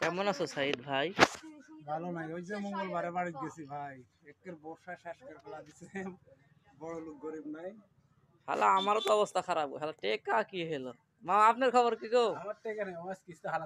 কেমন আছো সাইদ ভাই? ভালো নাই ওই যে মঙ্গলবারে বাড়ি গেছি ভাই। একের বর্ষা শেষ করে ফেলা দিছে। বড় লোক গরিব নাই। হালা আমারও তো অবস্থা খারাপ হালা টেকা কি হলো? মা আপনার খবর কি গো? আমার টেকা নেই আমার কিস্তি হালা